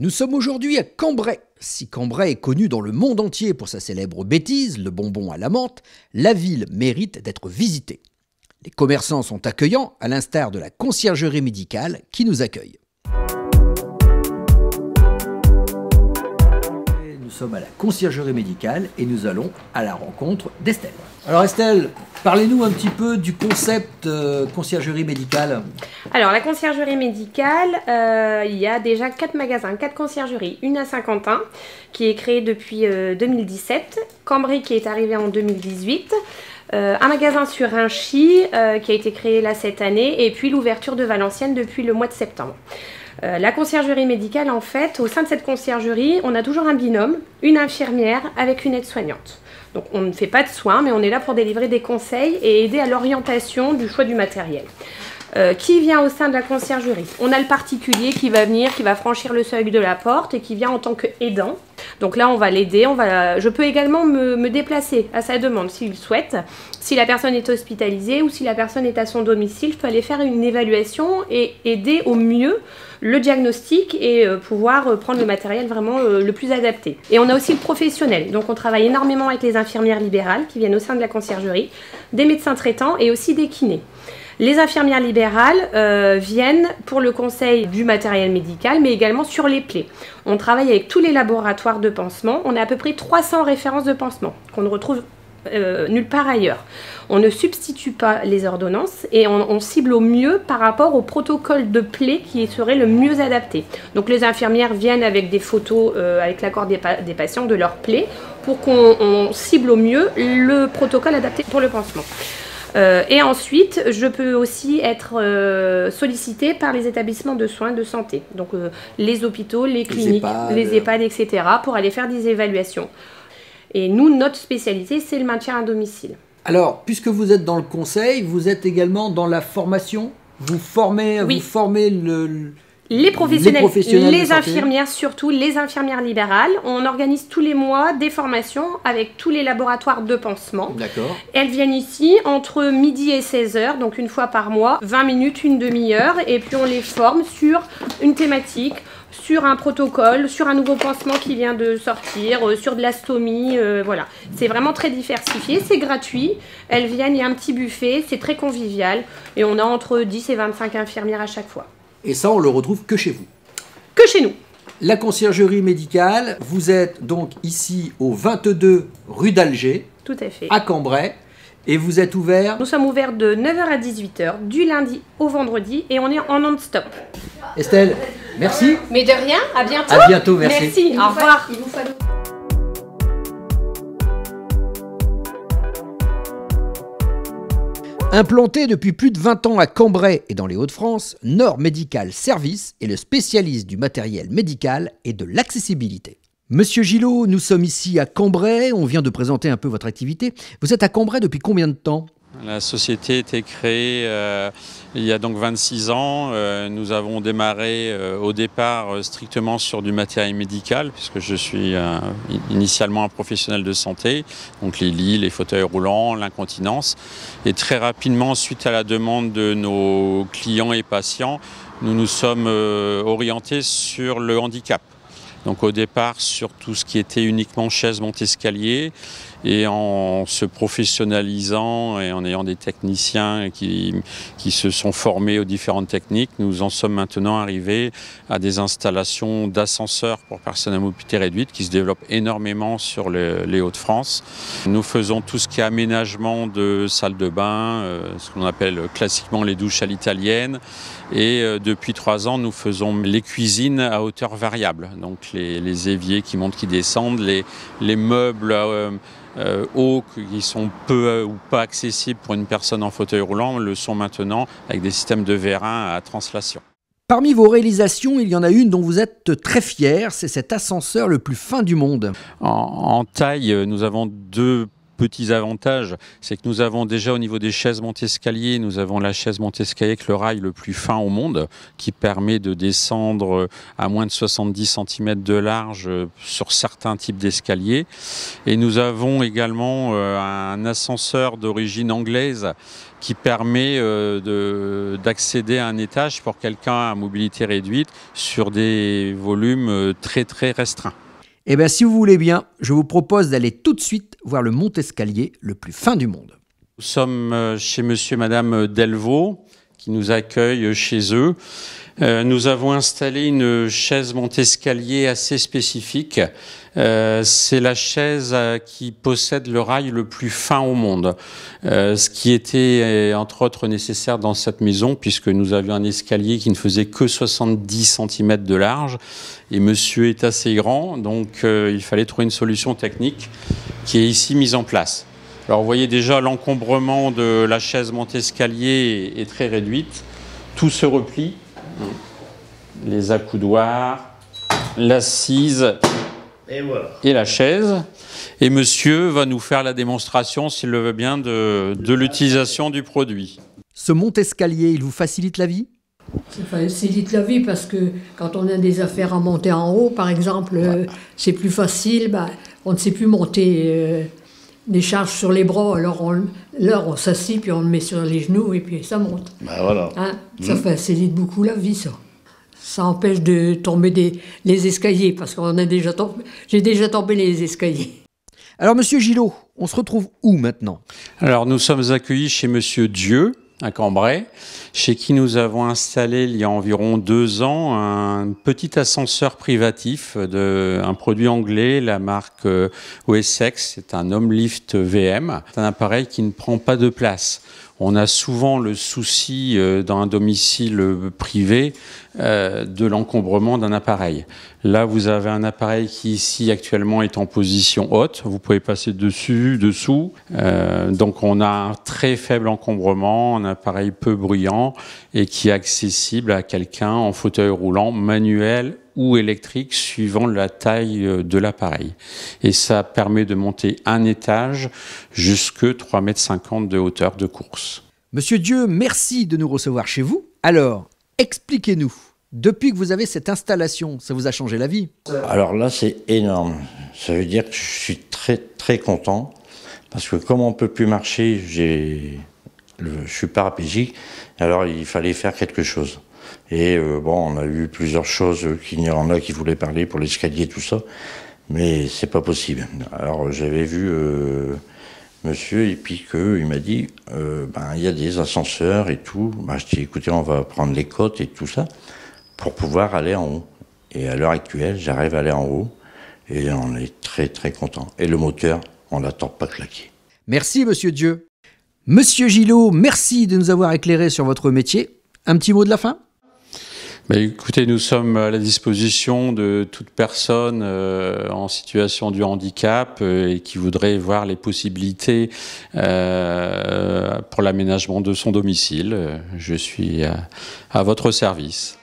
Nous sommes aujourd'hui à Cambrai. Si Cambrai est connu dans le monde entier pour sa célèbre bêtise, le bonbon à la menthe, la ville mérite d'être visitée. Les commerçants sont accueillants, à l'instar de la conciergerie médicale qui nous accueille. Nous sommes à la conciergerie médicale et nous allons à la rencontre d'Estelle. Alors Estelle, parlez-nous un petit peu du concept euh, conciergerie médicale. Alors la conciergerie médicale, euh, il y a déjà quatre magasins, quatre conciergeries. Une à Saint-Quentin qui est créée depuis 2017, euh, Cambrai qui est arrivé en 2018. un magasin sur Inchy qui a été créé là cette année et puis l'ouverture de Valenciennes depuis le mois de septembre. La conciergerie médicale, en fait, au sein de cette conciergerie, on a toujours un binôme, une infirmière avec une aide-soignante. Donc on ne fait pas de soins, mais on est là pour délivrer des conseils et aider à l'orientation du choix du matériel. Euh, qui vient au sein de la conciergerie? On a le particulier qui va venir, qui va franchir le seuil de la porte et qui vient en tant qu'aidant. Donc là, on va l'aider. Va... Je peux également me, déplacer à sa demande s'il souhaite. Si la personne est hospitalisée ou si la personne est à son domicile, je peux aller faire une évaluation et aider au mieux le diagnostic et euh, pouvoir euh, prendre le matériel vraiment le plus adapté. Et on a aussi le professionnel. Donc on travaille énormément avec les infirmières libérales qui viennent au sein de la conciergerie, des médecins traitants et aussi des kinés. Les infirmières libérales euh, viennent pour le conseil du matériel médical, mais également sur les plaies. On travaille avec tous les laboratoires de pansement. On a à peu près 300 références de pansement qu'on ne retrouve euh, nulle part ailleurs. On ne substitue pas les ordonnances et on, cible au mieux par rapport au protocole de plaie qui serait le mieux adapté. Donc les infirmières viennent avec des photos euh, avec l'accord des, des, patients de leur plaie pour qu'on cible au mieux le protocole adapté pour le pansement. Euh, et ensuite, je peux aussi être euh, sollicité par les établissements de soins de santé, donc euh, les hôpitaux, les cliniques, les EHPAD. etc., pour aller faire des évaluations. Et nous, notre spécialité, c'est le maintien à domicile. Alors, puisque vous êtes dans le conseil, vous êtes également dans la formation? Vous formez, vous formez le, les professionnels, les, infirmières surtout, les infirmières libérales. On organise tous les mois des formations avec tous les laboratoires de pansement. D'accord. Elles viennent ici entre midi et 16 heures, donc une fois par mois, 20 minutes, une demi-heure, et puis on les forme sur une thématique, sur un protocole, sur un nouveau pansement qui vient de sortir, euh, sur de l'astomie, euh, voilà. C'est vraiment très diversifié, c'est gratuit. Elles viennent, il y a un petit buffet, c'est très convivial, et on a entre 10 et 25 infirmières à chaque fois. Et ça, on le retrouve que chez vous. Que chez nous. La conciergerie médicale, vous êtes donc ici au 22 rue d'Alger. Tout à fait. À Cambrai. Et vous êtes ouvert Nous sommes ouverts de 9h à 18h, du lundi au vendredi, et on est en non-stop. Estelle, merci. Mais de rien, à bientôt. À bientôt, merci. Merci, au revoir. Implanté depuis plus de 20 ans à Cambrai et dans les Hauts-de-France, Nord Médical Service est le spécialiste du matériel médical et de l'accessibilité. Monsieur Gillot, nous sommes ici à Cambrai, on vient de présenter un peu votre activité. Vous êtes à Cambrai depuis combien de temps? La société a été créée euh, il y a donc 26 ans. Euh, nous avons démarré euh, au départ strictement sur du matériel médical, puisque je suis initialement un professionnel de santé, donc les lits, les fauteuils roulants, l'incontinence. Et très rapidement, suite à la demande de nos clients et patients, nous nous sommes orientés sur le handicap. Donc au départ sur tout ce qui était uniquement chaise monte-escalier et en se professionnalisant et en ayant des techniciens qui, qui se sont formés aux différentes techniques, nous en sommes maintenant arrivés à des installations d'ascenseurs pour personnes à mobilité réduite qui se développent énormément sur les Hauts-de-France. Nous faisons tout ce qui est aménagement de salles de bain, euh, ce qu'on appelle classiquement les douches à l'italienne. Et euh, depuis trois ans, nous faisons les cuisines à hauteur variable, donc les, éviers qui montent, qui descendent, les, les meubles euh, hauts qui sont peu ou pas accessibles pour une personne en fauteuil roulant le sont maintenant avec des systèmes de vérin à translation. Parmi vos réalisations, il y en a une dont vous êtes très fier, c'est cet ascenseur le plus fin du monde. En, en taille, nous avons deux petits avantages, c'est que nous avons déjà au niveau des chaises montescalier, nous avons la chaise montescalier avec le rail le plus fin au monde, qui permet de descendre à moins de 70 cm de large sur certains types d'escaliers. Et nous avons également euh, un ascenseur d'origine anglaise qui permet euh, d'accéder à un étage pour quelqu'un à mobilité réduite sur des volumes euh, très très restreints. Eh bien, si vous voulez bien, je vous propose d'aller tout de suite voir le mont-escalier le plus fin du monde. Nous sommes euh, chez monsieur et madame Delvaux, qui nous accueillent chez eux. Euh, nous avons installé une chaise montescalier assez spécifique. Euh, c'est la chaise qui possède le rail le plus fin au monde, ce qui était entre autres nécessaire dans cette maison puisque nous avions un escalier qui ne faisait que 70 cm de large et monsieur est assez grand, donc il fallait trouver une solution technique qui est ici mise en place. Alors vous voyez déjà l'encombrement de la chaise montescalier est très réduite. Tout se replie. Les accoudoirs, l'assise et, et, la chaise. Et monsieur va nous faire la démonstration, s'il le veut bien, de, de l'utilisation du produit. Ce monte-escalier, il vous facilite la vie? Ça facilite la vie parce que quand on a des affaires à monter en haut, par exemple, euh, c'est plus facile. Bah, on ne sait plus monter euh, des charges sur les bras, alors on, là on s'assit puis on le met sur les genoux et puis ça monte. Ben voilà. Hein, ça mmh. facilite beaucoup la vie, ça. Ça empêche de tomber des, les escaliers parce qu'on a déjà tombé, j'ai déjà tombé les escaliers. Alors Monsieur Gillot, on se retrouve où maintenant? Alors nous sommes accueillis chez Monsieur Dieu à Cambrai, chez qui nous avons installé il y a environ deux ans un petit ascenseur privatif de un produit anglais, la marque euh, Wessex, c'est un Homelift VM, c'est un appareil qui ne prend pas de place. On a souvent le souci euh, dans un domicile privé euh, de l'encombrement d'un appareil. Là, vous avez un appareil qui ici actuellement est en position haute. Vous pouvez passer dessus, dessous. Euh, donc on a un très faible encombrement, un appareil peu bruyant et qui est accessible à quelqu'un en fauteuil roulant manuel ou électrique suivant la taille euh, de l'appareil. Et ça permet de monter un étage jusque 3,50 m de hauteur de course. Monsieur Dieu, merci de nous recevoir chez vous. Alors, Expliquez-nous, depuis que vous avez cette installation, ça vous a changé la vie? Alors là, c'est énorme. Ça veut dire que je suis très très content parce que comme on peut plus marcher, j'ai, je suis paraplégique. Alors il fallait faire quelque chose. Et euh, bon, on a eu plusieurs choses qu'il y en a qui voulaient parler pour l'escalier, tout ça, mais c'est pas possible. Alors j'avais vu. Euh, monsieur, et puis il m'a dit, euh, ben, il y a des ascenseurs et tout. Ben, je dis, écoutez, on va prendre les côtes et tout ça pour pouvoir aller en haut. Et à l'heure actuelle, j'arrive à aller en haut et on est très très content. Et le moteur, on l'attend pas claquer. Merci, monsieur Dieu. Monsieur Gillot, merci de nous avoir éclairé sur votre métier. Un petit mot de la fin? Écoutez, nous sommes à la disposition de toute personne euh, en situation de handicap euh, et qui voudrait voir les possibilités euh, pour l'aménagement de son domicile. Je suis à votre service.